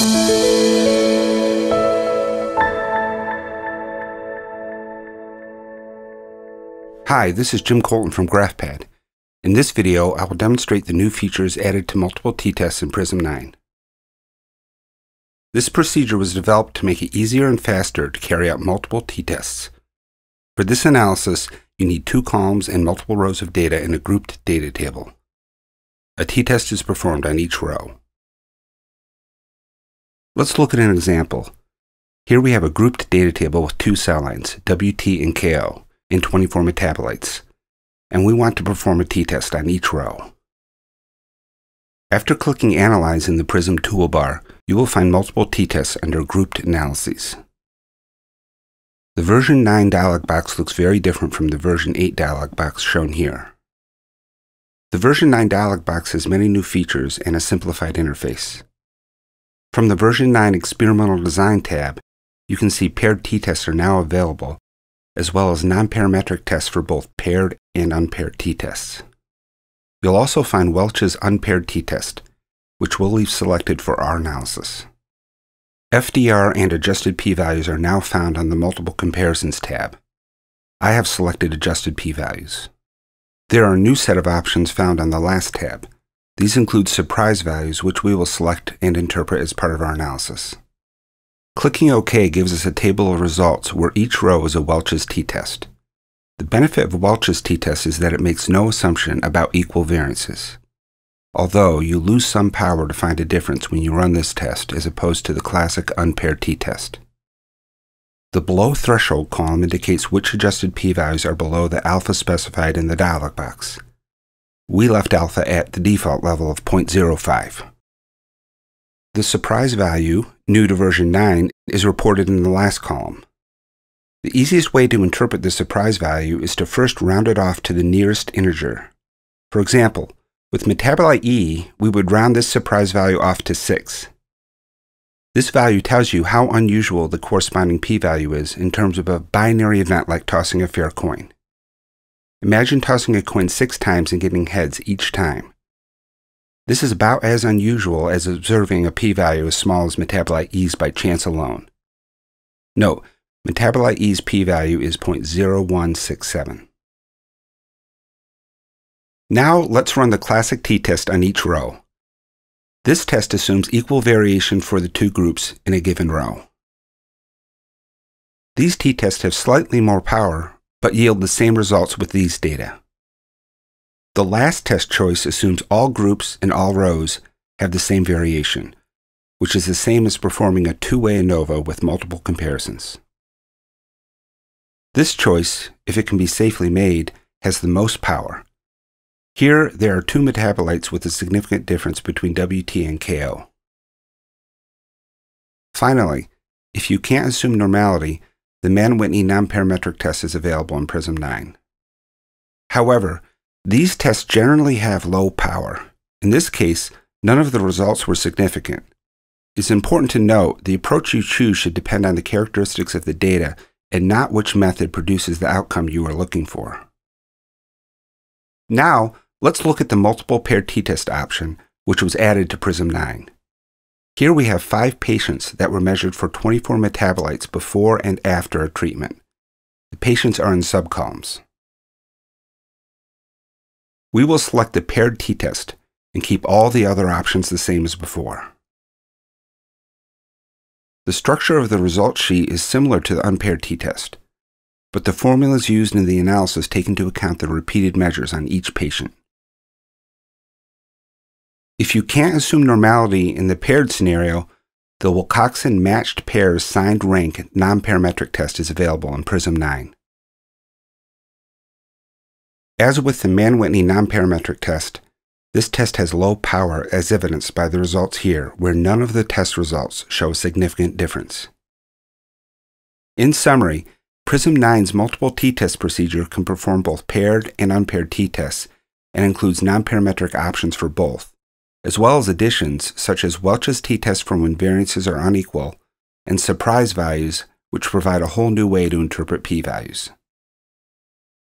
Hi, this is Jim Colton from GraphPad. In this video, I will demonstrate the new features added to multiple t-tests in PRISM 9. This procedure was developed to make it easier and faster to carry out multiple t-tests. For this analysis, you need two columns and multiple rows of data in a grouped data table. A t-test is performed on each row. Let's look at an example. Here we have a grouped data table with two cell lines, WT and KO in 24 metabolites, and we want to perform a t-test on each row. After clicking Analyze in the PRISM toolbar, you will find multiple t-tests under Grouped Analyses. The version 9 dialog box looks very different from the version 8 dialog box shown here. The version 9 dialog box has many new features and a simplified interface. From the version 9 Experimental Design tab, you can see paired t-tests are now available as well as nonparametric tests for both paired and unpaired t-tests. You'll also find Welch's unpaired t-test, which we'll leave selected for our analysis. FDR and adjusted p-values are now found on the Multiple Comparisons tab. I have selected adjusted p-values. There are a new set of options found on the last tab. These include surprise values, which we will select and interpret as part of our analysis. Clicking OK gives us a table of results where each row is a Welch's t-test. The benefit of Welch's t-test is that it makes no assumption about equal variances. Although you lose some power to find a difference when you run this test as opposed to the classic unpaired t-test. The below threshold column indicates which adjusted p-values are below the alpha specified in the dialog box. We left alpha at the default level of 0.05. The surprise value, new to version 9, is reported in the last column. The easiest way to interpret the surprise value is to first round it off to the nearest integer. For example, with metabolite E, we would round this surprise value off to 6. This value tells you how unusual the corresponding p-value is in terms of a binary event like tossing a fair coin. Imagine tossing a coin six times and getting heads each time. This is about as unusual as observing a p-value as small as metabolite E's by chance alone. Note, metabolite E's p-value is 0.0167. Now let's run the classic t-test on each row. This test assumes equal variation for the two groups in a given row. These t-tests have slightly more power, but yield the same results with these data. The last test choice assumes all groups and all rows have the same variation, which is the same as performing a two-way ANOVA with multiple comparisons. This choice, if it can be safely made, has the most power. Here, there are two metabolites with a significant difference between WT and KO. Finally, if you can't assume normality, the Mann-Whitney nonparametric test is available in PRISM 9. However, these tests generally have low power. In this case, none of the results were significant. It's important to note the approach you choose should depend on the characteristics of the data and not which method produces the outcome you are looking for. Now, let's look at the multiple pair t-test option, which was added to PRISM 9. Here we have five patients that were measured for 24 metabolites before and after a treatment. The patients are in subcolumns. We will select the paired t-test and keep all the other options the same as before. The structure of the result sheet is similar to the unpaired t-test, but the formulas used in the analysis take into account the repeated measures on each patient. If you can't assume normality in the paired scenario, the Wilcoxon matched pairs signed rank nonparametric test is available in PRISM 9. As with the Mann-Whitney nonparametric test, this test has low power as evidenced by the results here, where none of the test results show a significant difference. In summary, PRISM 9's multiple t-test procedure can perform both paired and unpaired t-tests and includes nonparametric options for both, as well as additions such as Welch's t-test for when variances are unequal and surprise values which provide a whole new way to interpret p-values.